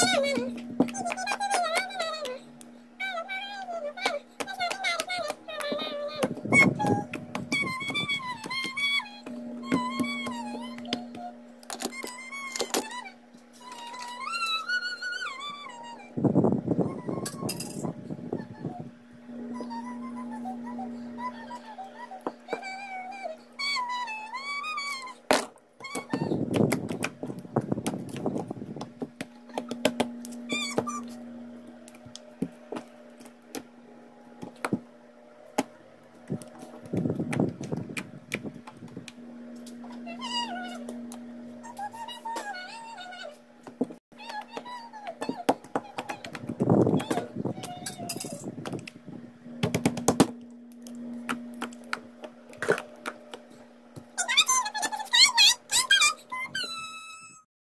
diamond.